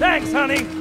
Thanks, honey!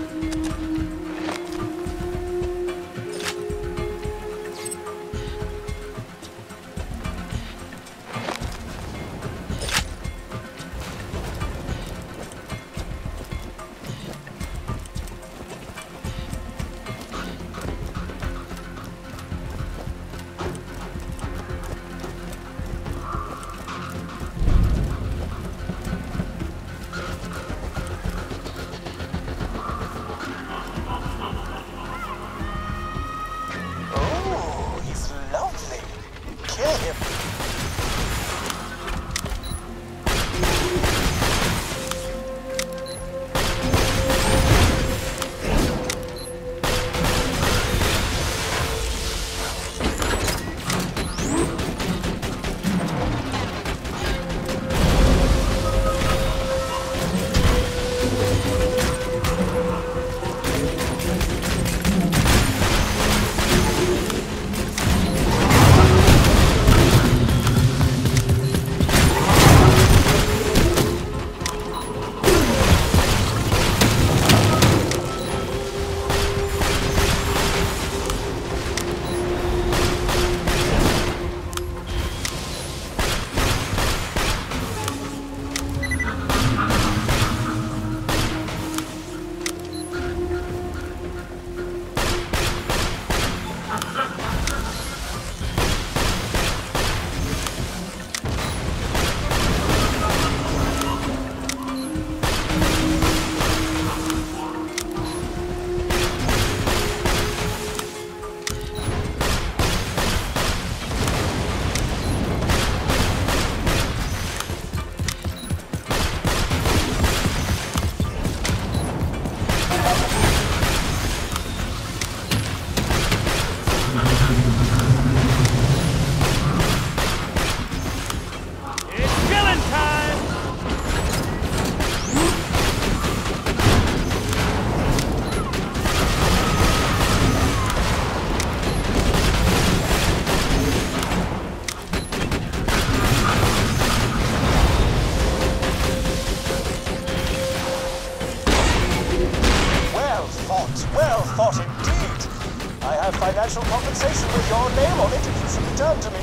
down to me.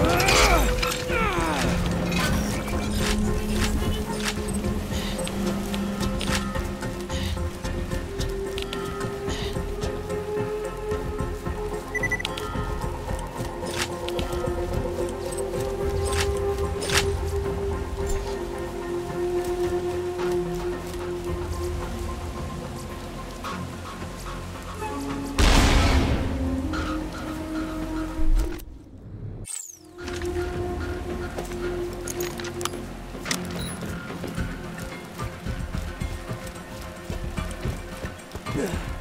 Uh. Yeah.